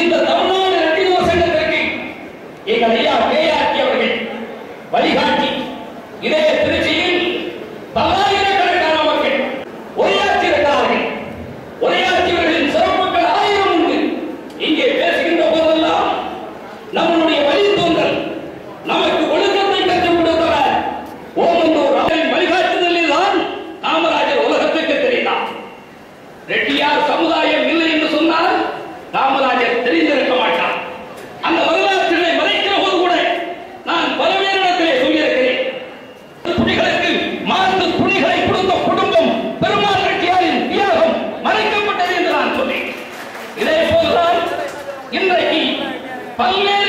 இந்த தமிழ்நாடு ரெட்டினோ சங்கத்திற்கு எங்கள் ஐயா பேயாக்கி அவர்கள் வழிகாட்டி இதே திருச்சியில் பல்லாயிரக்கணக்கான மக்கள் உரையாற்றியிருக்கிறார்கள். உரையாற்றியவர்களின் சிறப்புகள் ஆயிரம் உண்டு. இங்கே பேசுகின்ற போதெல்லாம் நம்மளுடைய வழி தோன்றல் நமக்கு ஒழுக்கத்தை கற்றுக் கொடுத்தவர் ஓமந்தூர் அவரின் வழிகாட்டுதலில் தான் காமராஜர் உலகத்துக்கு தெரிந்தார். ரெட்டியார் சமுதாயம் பல்வேறு